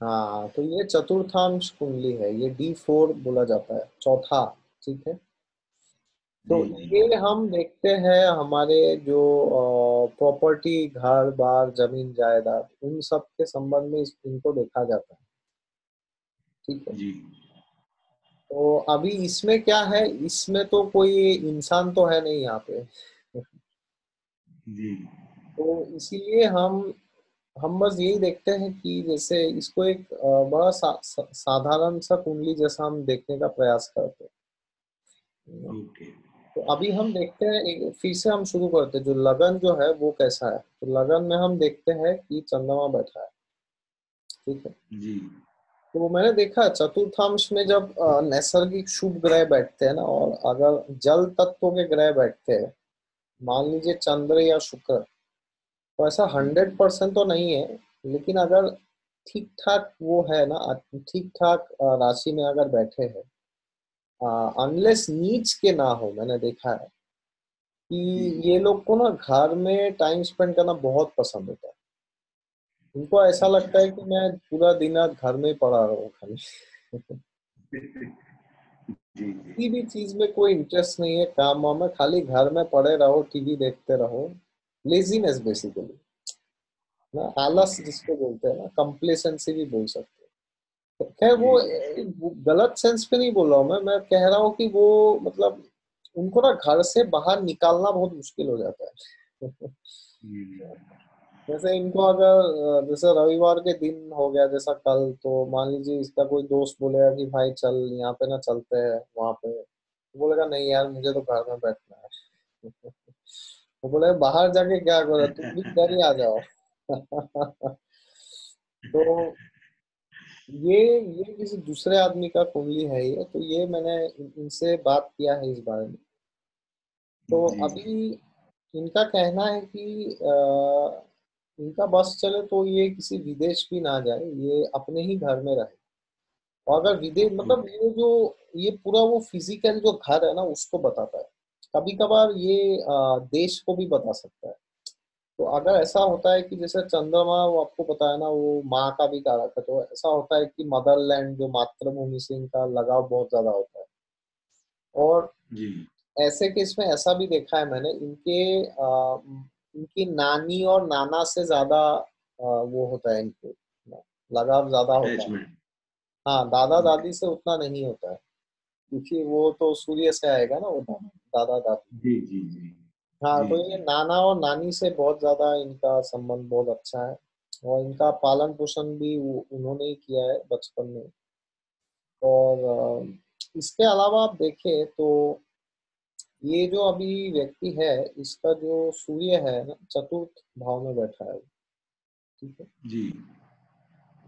हाँ तो ये चतुर्थांश कुंडली है ये डी फोर बोला जाता है चौथा ठीक है? तो ये हम देखते हैं हमारे जो प्रॉपर्टी घर बार ज़मीन जायदाद उन सब के संबंध में इनको देखा जाता है। ठीक है? जी। तो अभी इसमें क्या है? इसमें तो कोई इंसान तो है नहीं यहाँ पे। जी। तो इसीलिए हम हम बस यही देखते हैं कि जैसे इसको एक बड़ा सा, सा, साधारण सा कुंडली जैसा हम देखने का प्रयास करते हैं। okay. तो अभी हम देखते हैं फिर से हम शुरू करते हैं जो लगन जो है वो कैसा है? तो लगन में हम देखते हैं कि चंद्रमा बैठा है। ठीक है? जी। तो मैंने देखा चतुर्थांश में जब नैसर्गिक शुभ ग्रह बैठते हैं ना और अगर जल तत्व के ग्रह बैठते हैं मान लीजिए चंद्र या शुक्र तो ऐसा हंड्रेड परसेंट तो नहीं है लेकिन अगर ठीक ठाक वो है ना ठीक ठाक राशि में अगर बैठे हैं अनलेस नीच के ना हो मैंने देखा है कि ये लोग को ना घर में टाइम स्पेंड करना बहुत पसंद होता है। उनको ऐसा लगता है कि मैं पूरा दिन रात घर में पड़ा रहा हूँ खाली किसी भी चीज़ में कोई इंटरेस्ट नहीं है काम वाम में खाली घर में पड़े रहो टीवी देखते रहो। लेजीनेस बेसिकली ना आलस जिसको बोलते हैं ना कंप्लेसेंसी भी बोल सकते हैं। तो खैर वो गलत सेंस पे नहीं बोल रहा हूँ मैं। मैं कह रहा हूँ कि वो मतलब उनको ना घर से बाहर निकालना बहुत मुश्किल हो जाता है। हम्म। जैसे इनको अगर जैसे रविवार के दिन हो गया जैसा कल तो मान लीजिए इसका कोई दोस्त बोलेगा कि भाई चल यहाँ पे ना चलते हैं वहाँ पे। तो बोलेगा नहीं यार मुझे तो घर में बैठना है। वो बोले बाहर जाके क्या करो तुम भी घर ही आ जाओ तो ये ये किसी दूसरे आदमी का कुंडली है ये तो ये मैंने इनसे बात किया है इस बारे में। तो अभी इनका कहना है कि आ, इनका बस चले तो ये किसी विदेश भी ना जाए ये अपने ही घर में रहे। और अगर विदेश मतलब ये जो ये पूरा वो फ़िज़िकल जो घर है ना उसको बताता है। कभी कभार ये देश को भी बता सकता है। तो अगर ऐसा होता है कि जैसे चंद्रमा वो आपको पता है ना वो माँ का भी कारक है तो ऐसा होता है कि मदरलैंड जो मातृभूमि से इनका लगाव बहुत ज़्यादा होता है। और जी। ऐसे केस में ऐसा भी देखा है मैंने इनके आ, इनकी नानी और नाना से ज़्यादा वो होता है इनको लगाव ज़्यादा होता है। हाँ दादा दादी से उतना नहीं होता है क्योंकि वो तो सूर्य से आएगा ना वो दादा दादी जी जी जी। हाँ तो ये नाना और नानी से बहुत ज़्यादा इनका संबंध बहुत अच्छा है और इनका पालन पोषण भी उन्होंने ही किया है बचपन में। और इसके अलावा आप देखें तो ये जो अभी व्यक्ति है इसका जो सूर्य है ना चतुर्थ भाव में बैठा है। ठीक है? जी।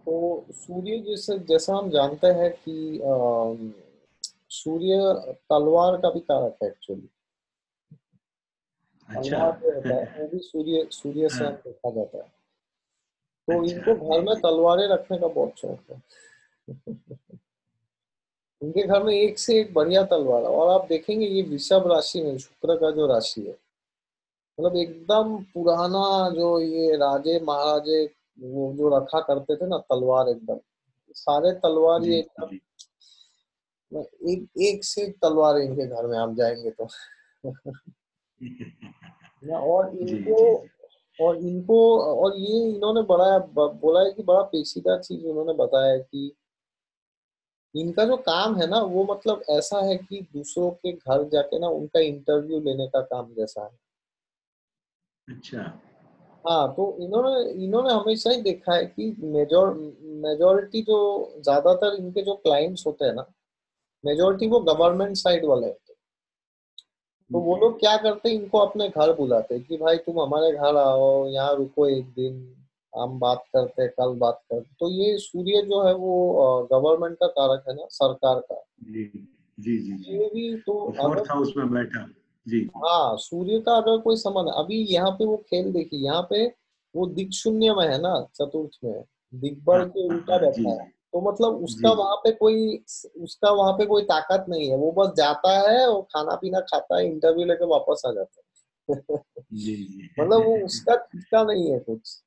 तो सूर्य जैसे जैसा हम जानते हैं कि सूर्य तलवार का भी कारक है एक्चुअली अच्छा। वो भी सूर्य सूर्य से हाँ। देखा जाता है। तो अच्छा, इनको घर में तलवारें रखने का बहुत शौक है। उनके घर में एक से एक बढ़िया तलवार और आप देखेंगे ये वृषभ राशि में शुक्र का जो राशि है मतलब एकदम पुराना जो ये राजे महाराजे वो जो रखा करते थे ना तलवार एकदम सारे तलवार ये एकदम एक एक से तलवार इनके घर में आप जाएँगे तो। और इनको और इनको और ये इन्होंने बड़ा बोला है कि बड़ा पेशीदा चीज़ उन्होंने बताया कि इनका जो काम है ना वो मतलब ऐसा है कि दूसरों के घर जाके ना उनका इंटरव्यू लेने का काम जैसा है। अच्छा। हाँ तो इन्होंने इन्होंने हमेशा ही देखा है कि मेजोर मेजोरिटी जो ज़्यादातर इनके जो क्लाइंट्स होते हैं ना मेजोरिटी वो गवर्नमेंट साइड वाले होते तो वो लोग क्या करते इनको अपने घर बुलाते कि भाई तुम हमारे घर आओ यहाँ रुको एक दिन हम बात करते कल बात करते तो ये सूर्य जो है वो गवर्नमेंट का कारक है ना सरकार का। जी जी जी ये भी तो फोर्थ हाउस में बैठा। जी। हाँ सूर्य का अगर कोई संबंध अभी यहाँ पे वो खेल देखिए यहाँ पे वो दिक शून्य में है ना चतुर्थ में दिग्बल हाँ, के उल्टा हाँ, बैठा है। तो मतलब उसका वहाँ पे कोई उसका वहाँ पे कोई ताकत नहीं है। वो बस जाता है वो खाना पीना खाता है इंटरव्यू लेकर वापस आ जाता है। मतलब वो उसका नहीं है कुछ।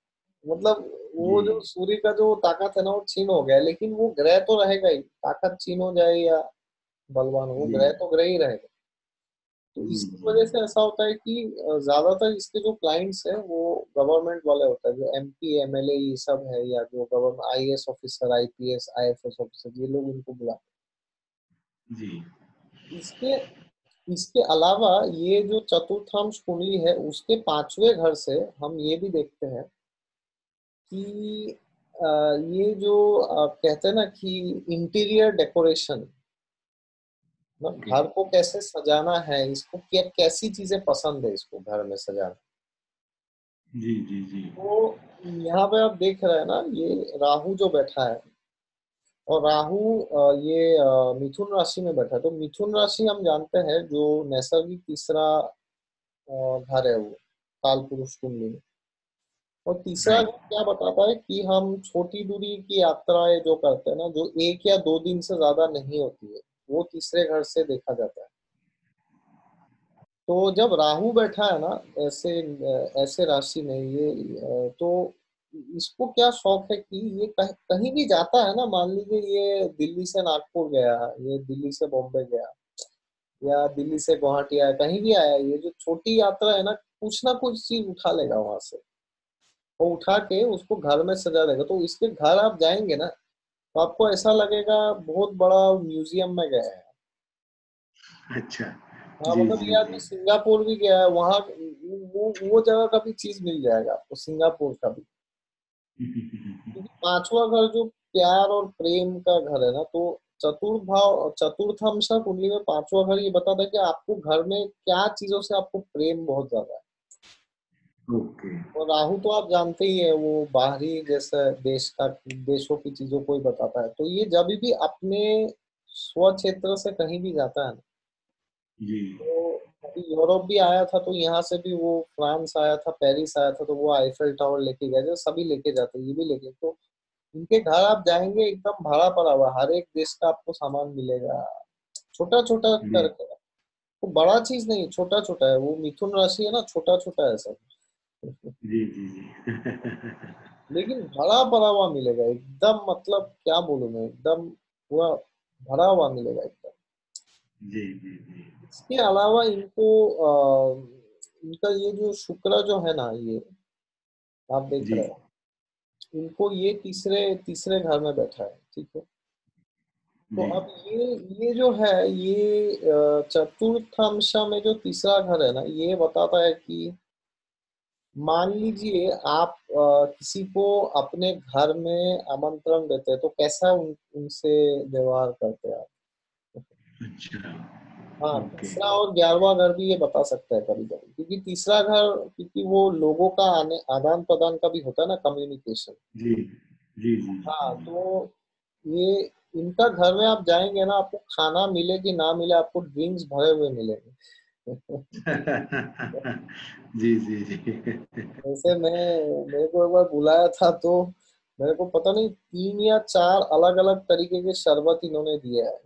मतलब वो जो। सूर्य का जो ताकत है ना वो छीन हो गया लेकिन वो ग्रह तो रहेगा ही। ताकत छीन हो जाए या बलवान वो ग्रह तो ग्रह ही रहेगा। तो इसकी वजह से ऐसा होता है कि ज़्यादातर इसके जो क्लाइंट्स है वो गवर्नमेंट वाले होता है जो M P M L A ये सब है या जो government I S officer I P S I F S officer ये लोग इनको बुलाते जी। इसके इसके अलावा ये जो चतुर्थांश कुंडली है उसके पांचवे घर से हम ये भी देखते हैं कि ये जो कहते हैं ना कि इंटीरियर डेकोरेशन घर को कैसे सजाना है इसको क्या कैसी चीज़ें पसंद है इसको घर में सजाना? जी जी जी। तो यहाँ पे आप देख रहे हैं ना ये राहु जो बैठा है और राहु ये मिथुन राशि में बैठा है। तो मिथुन राशि हम जानते हैं जो नैसर्गिक तीसरा घर है वो काल पुरुष कुंडली में। और तीसरा क्या बताता है कि हम छोटी दूरी की यात्राएँ जो करते हैं ना जो एक या दो दिन से ज़्यादा नहीं होती है वो तीसरे घर से देखा जाता है। तो जब राहु बैठा है ना ऐसे ऐसे राशि में ये तो इसको क्या शौक है कि ये कह, कहीं भी जाता है ना मान लीजिए ये दिल्ली से नागपुर गया ये दिल्ली से बॉम्बे गया या दिल्ली से गुवाहाटी आया कहीं भी आया ये जो छोटी यात्रा है ना कुछ ना कुछ चीज़ उठा लेगा वहाँ से। वो उठा के उसको घर में सजा देगा। तो इसके घर आप जाएँगे ना तो आपको ऐसा लगेगा बहुत बड़ा म्यूज़ियम में गया है। अच्छा। हाँ मतलब ये आदमी सिंगापुर भी गया है वहाँ वो वो जगह का भी चीज़ मिल जाएगा आपको सिंगापुर का भी। क्योंकि पांचवा घर जो प्यार और प्रेम का घर है ना तो चतुर्थ भाव चतुर्थांशा कुंडली में पांचवा घर ये बताता है कि आपको घर में क्या चीज़ों से आपको प्रेम बहुत ज़्यादा है। ओके। और राहु तो आप जानते ही है वो बाहरी जैसे देश का देशों की चीज़ों को ही बताता है। तो ये जब भी अपने स्व क्षेत्र से कहीं भी जाता है ना तो अभी यूरोप भी आया था तो यहाँ से भी वो फ्रांस आया था पेरिस आया था तो वो आईफेल टावर लेके गए थे सभी लेके जाते ये भी लेके। तो इनके घर आप जाएँगे एकदम भरा पड़ा हुआ हर एक देश का आपको सामान मिलेगा। छोटा छोटा करके। तो बड़ा चीज़ नहीं छोटा छोटा है वो मिथुन राशि है ना छोटा छोटा है सब। जी जी जी। लेकिन भरा भरा हुआ मिलेगा एकदम मतलब क्या बोलू मैं एकदम पूरा भरा हुआ मिलेगा एकदम। जी जी जी। इसके अलावा इनको आ, इनका ये जो शुक्र जो है ना ये आप देख रहे हैं इनको ये तीसरे तीसरे घर में बैठा है ठीक है? तो अब ये ये जो है ये चतुर्थांशा में जो तीसरा घर है ना ये बताता है कि मान लीजिए आप आ, किसी को अपने घर में आमंत्रण देते हैं तो कैसा उन, उनसे व्यवहार करते हैं आप? अच्छा। हाँ तीसरा और ग्यारहवा घर भी ये बता सकता है कभी कभी क्योंकि तीसरा घर क्योंकि वो लोगों का आने आदान प्रदान का भी होता है ना कम्युनिकेशन जी जी जी। हाँ तो ये इनका घर में आप जाएँगे ना आपको खाना मिले कि ना मिले आपको ड्रिंक्स भरे हुए मिलेंगे। जी जी जी। जैसे मैं मेरे को एक बार बुलाया था तो मेरे को पता नहीं तीन या चार अलग अलग तरीके के शरबत इन्होंने दिया है।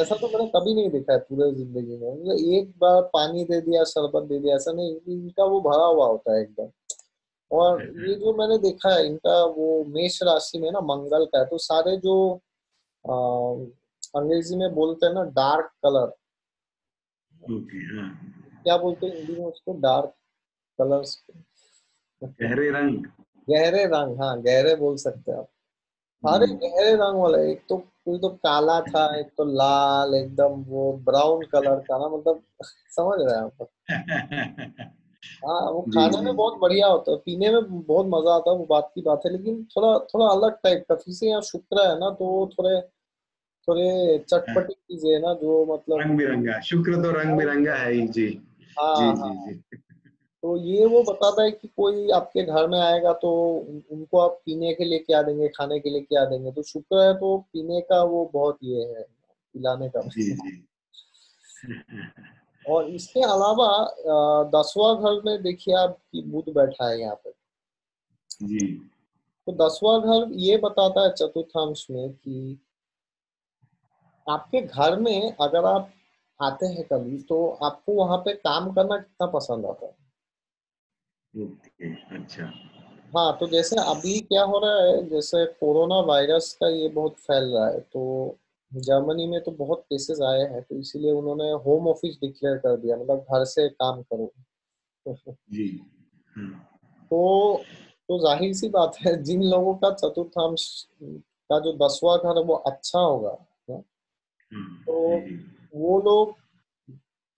ऐसा तो मैंने कभी नहीं देखा है पूरे ज़िंदगी में। मतलब एक बार पानी दे दिया शरबत दे दिया ऐसा नहीं इनका वो भरा हुआ होता है एकदम। और ये जो मैंने देखा है इनका वो मेष राशि में ना मंगल का है तो सारे जो आ, अंग्रेज़ी में बोलते हैं ना डार्क कलर हाँ। क्या बोलते हैं हिंदी में उसको? डार्क कलर्स गहरे रंग। गहरे रंग हाँ गहरे बोल सकते हैं आप। सारे हम्म। गहरे रंग वाले एक तो कोई तो काला था एक तो लाल एकदम वो ब्राउन कलर का ना मतलब समझ रहे हैं आप। हाँ वो खाने में बहुत बढ़िया होता है पीने में बहुत मज़ा आता है वो बात की बात है लेकिन थोड़ा थोड़ा अलग टाइप का फिर से यहाँ शुक्र है ना तो थोड़े थोड़े चटपटी चीज़ें ना जो मतलब रंग बिरंगा शुक्र तो रंग बिरंगा है ही जी। हाँ जी हाँ। जी जी। तो ये वो बताता है कि कोई आपके घर में आएगा तो उनको आप पीने के लिए क्या देंगे खाने के लिए क्या देंगे? तो शुक्र है तो पीने का वो बहुत ये है पिलाने का जी जी। और इसके अलावा दसवा घर में देखिए आप कि बुध बैठा है यहाँ पे जी। तो दसवा घर ये बताता है चतुर्थांश में कि आपके घर में अगर आप आते हैं कभी तो आपको वहाँ पे काम करना कितना पसंद आता है? अच्छा। हाँ तो जैसे अभी क्या हो रहा है जैसे कोरोना वायरस का ये बहुत फैल रहा है तो जर्मनी में तो बहुत केसेस आए हैं तो इसीलिए उन्होंने होम ऑफ़िस डिक्लेयर कर दिया मतलब घर से काम करो। जी हाँ। तो तो ज़ाहिर सी बात है जिन लोगों का चतुर्थांश का जो दसवां घर है वो अच्छा होगा। तो वो लोग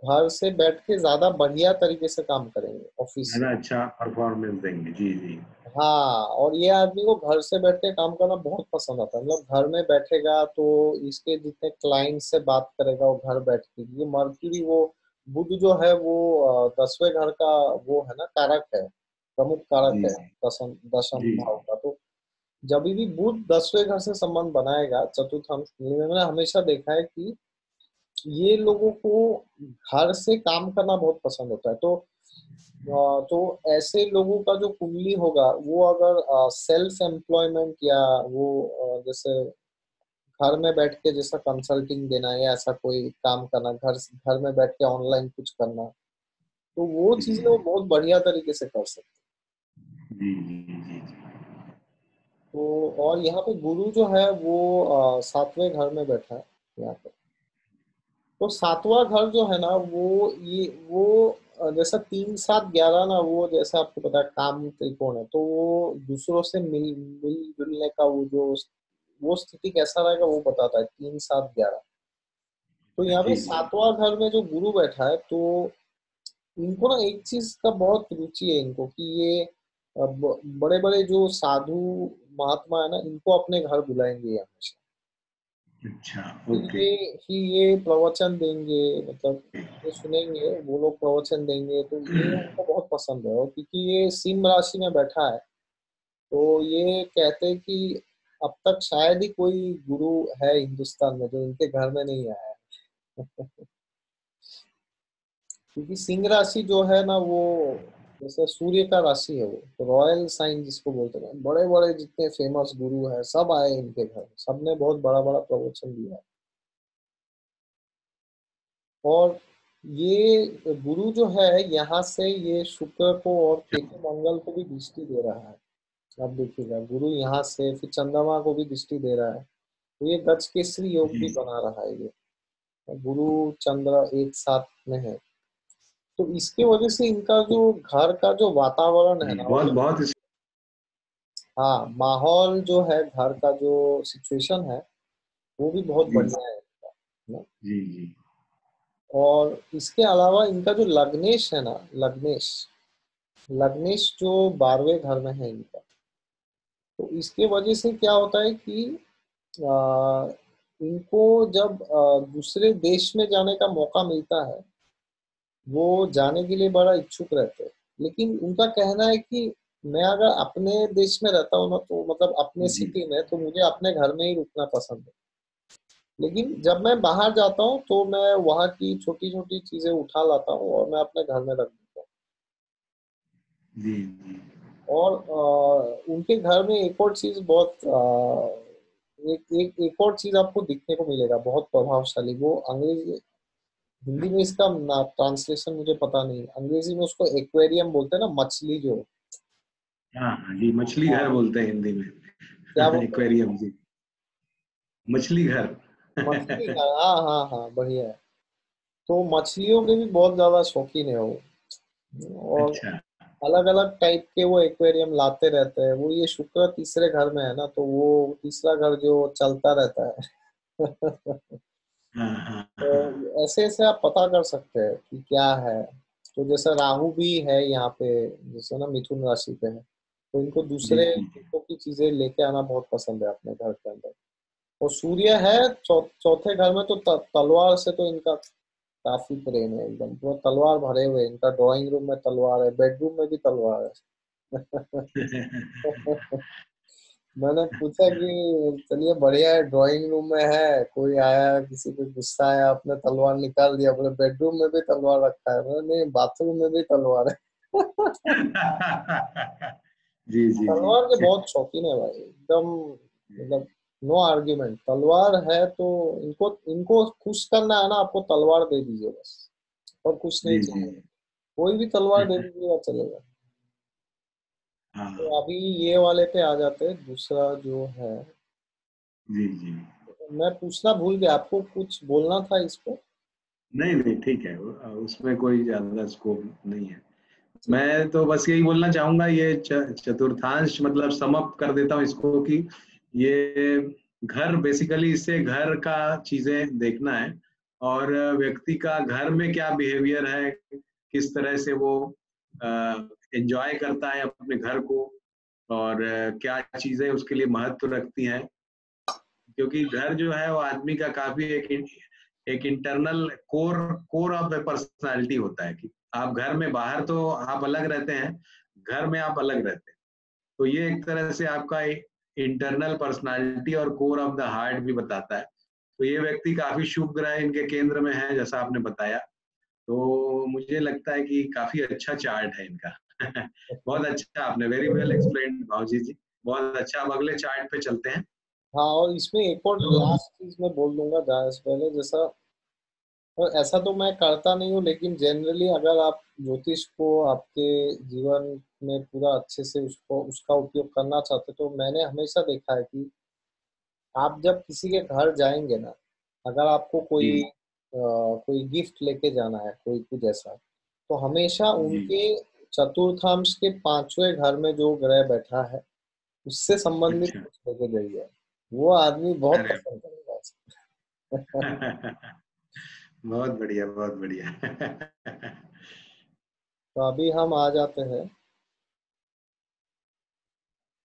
घर से बैठ के ज़्यादा बढ़िया तरीके से काम करेंगे ऑफ़िस ज़्यादा अच्छा परफॉर्मेंस देंगे जी जी। हाँ और ये आदमी को घर से बैठ के काम करना बहुत पसंद आता है। मतलब घर में बैठेगा तो इसके जितने क्लाइंट से बात करेगा वो घर बैठ के। ये मर्क्यूरी वो बुध जो है वो दसवें घर का वो है ना कारक है। प्रमुख कारक है दसम दशम जी। भाव का। तो जब भी बुध दसवें घर से संबंध बनाएगा चतुर्थ मैंने हमेशा देखा है कि ये लोगों को घर से काम करना बहुत पसंद होता है। तो तो ऐसे लोगों का जो कुंडली होगा वो अगर सेल्फ एम्प्लॉयमेंट या वो जैसे घर में बैठ के जैसा कंसल्टिंग देना या ऐसा कोई काम करना घर घर में बैठ के ऑनलाइन कुछ करना तो वो चीज़ें वो बहुत बढ़िया तरीके से कर सकते हैं। जी जी जी। तो और यहाँ पे गुरु जो है वो सातवें घर में बैठा है यहाँ पे। तो सातवां घर जो है ना वो ये वो जैसा तीन सात ग्यारह ना वो जैसा आपको पता है काम त्रिकोण है तो वो दूसरों से मिल मिल जुलने का वो जो वो स्थिति कैसा रहेगा वो बताता है तीन सात ग्यारह। तो यहाँ पे सातवां घर में जो गुरु बैठा है तो इनको ना एक चीज़ का बहुत रुचि है इनको कि ये बड़े बड़े जो साधु महात्मा है ना इनको अपने घर बुलाएँगे हमेशा अच्छा ओके। ये कि ये प्रवचन देंगे मतलब ये सुनेंगे वो लोग प्रवचन देंगे तो ये उनको बहुत पसंद है। और क्योंकि ये सिंह राशि में बैठा है तो ये कहते हैं कि अब तक शायद ही कोई गुरु है हिंदुस्तान में जो इनके घर में नहीं आया है। क्योंकि सिंह राशि जो है ना वो जैसे सूर्य का राशि है वो तो रॉयल साइन जिसको बोलते हैं बड़े बड़े जितने फ़ेमस गुरु हैं सब आए इनके घर सबने बहुत बड़ा बड़ा प्रवचन दिया है। और ये गुरु जो है यहाँ से ये शुक्र को और केतु मंगल को भी दृष्टि दे रहा है। अब देखिएगा गुरु यहाँ से फिर चंद्रमा को भी दृष्टि दे रहा है। तो ये गज केसरी योग भी बना रहा है ये। गुरु चंद्र एक साथ में है। तो इसके वजह से इनका जो घर का जो वातावरण है ना बहुत बहुत हाँ माहौल जो है घर का जो सिचुएशन है वो भी बहुत बढ़िया है इनका, जी जी। और इसके अलावा इनका जो लग्नेश है ना लग्नेश लग्नेश जो बारहवें घर में है इनका तो इसके वजह से क्या होता है कि आ, इनको जब दूसरे देश में जाने का मौका मिलता है वो जाने के लिए बड़ा इच्छुक रहते हैं। लेकिन उनका कहना है कि मैं अगर अपने देश में रहता हूँ ना तो मतलब अपने सिटी में तो मुझे अपने घर में ही रुकना पसंद है। लेकिन जब मैं बाहर जाता हूँ तो मैं वहाँ की छोटी छोटी चीज़ें उठा लाता हूँ और मैं अपने घर में रख देता हूँ। और अ, उनके घर में एक और चीज़ बहुत अ, एक एक एक और चीज़ आपको दिखने को मिलेगा बहुत प्रभावशाली वो अंग्रेज़ी हिंदी में इसका ट्रांसलेशन मुझे पता नहीं। अंग्रेज़ी में उसको एक्वेरियम बोलते हैं ना मछली जो। हाँ हाँ जी मछली घर हाँ। बोलते हैं हिंदी में। क्या एक्वेरियम जी। मछली घर। मछली हाँ हाँ हाँ बढ़िया है। तो मछलियों के भी बहुत ज़्यादा शौकीन है वो। और अच्छा। अलग अलग टाइप के वो एक्वेरियम लाते रहते हैं। वो ये शुक्र तीसरे घर में है ना तो वो तीसरा घर जो चलता रहता हाँ। तो ऐसे ऐसे आप पता कर सकते हैं कि क्या है। तो जैसे राहु भी है यहाँ पे जैसे ना मिथुन राशि पे है। तो इनको दूसरे की चीज़ें लेके आना बहुत पसंद है अपने घर के अंदर। और सूर्य है चौ, चौथे घर में तो तलवार से तो इनका काफ़ी प्रेम है एकदम। पूरा तलवार भरे हुए इनका ड्राइंग रूम में तलवार है बेडरूम में भी तलवार है। मैंने पूछा कि चलिए बढ़िया है ड्राइंग रूम में है कोई आया किसी पे गुस्सा आया आपने तलवार निकाल दिया अपने बेडरूम में भी तलवार रखा है। मैंने नहीं बाथरूम में भी तलवार है। जी जी तलवार के बहुत शौकीन है भाई एकदम मतलब नो आर्ग्यूमेंट तलवार है तो इनको इनको खुश करना है ना आपको तलवार दे दीजिए बस और कुछ नहीं चाहिए। कोई भी तलवार दे दीजिएगा चलेगा। हाँ। तो अभी ये वाले पे आ जाते हैं दूसरा जो है। जी जी। मैं पूछना भूल गया आपको कुछ बोलना था इस पे? नहीं नहीं ठीक है। उसमें कोई ज़्यादा स्कोप नहीं है। मैं तो बस यही बोलना चाहूँगा ये चतुर्थांश मतलब समअप कर देता हूँ इसको कि ये घर बेसिकली इससे घर का चीज़ें देखना है और व्यक्ति का घर में क्या बिहेवियर है किस तरह से वो एंजॉय करता है अपने घर को और क्या चीज़ें उसके लिए महत्व रखती हैं। क्योंकि घर जो है वो आदमी का काफ़ी एक एक internal core core of personality होता है कि आप घर में बाहर तो आप अलग रहते हैं, घर में आप अलग रहते हैं। तो ये एक तरह से आपका इंटरनल पर्सनालिटी और कोर ऑफ़ द हार्ट भी बताता है। तो ये व्यक्ति काफ़ी शुभ ग्रह इनके केंद्र में है, जैसा आपने बताया। तो मुझे लगता है कि काफ़ी अच्छा चार्ट है इनका। बहुत अच्छा आपने वेरी वेल एक्सप्लेन भावजी जी। बहुत अच्छा अब अगले चार्ट पे चलते हैं। हाँ और इसमें एक और लास्ट चीज़ मैं बोल दूँगा पहले जैसा और ऐसा तो मैं करता नहीं हूँ लेकिन जनरली अगर आप ज्योतिष को आपके जीवन में पूरा अच्छे से उसको उसका उपयोग करना चाहते तो मैंने हमेशा देखा है कि आप जब किसी के घर जाएँगे ना अगर आपको कोई आ, कोई गिफ्ट लेके जाना है कोई कुछ ऐसा तो हमेशा उनके चतुर्थांश के पांचवे घर में जो ग्रह बैठा है उससे संबंधित अच्छा। कुछ लेके जाइए। वो आदमी बहुत पसंद करेगा बहुत बढ़िया बहुत बढ़िया। तो अभी हम आ जाते हैं।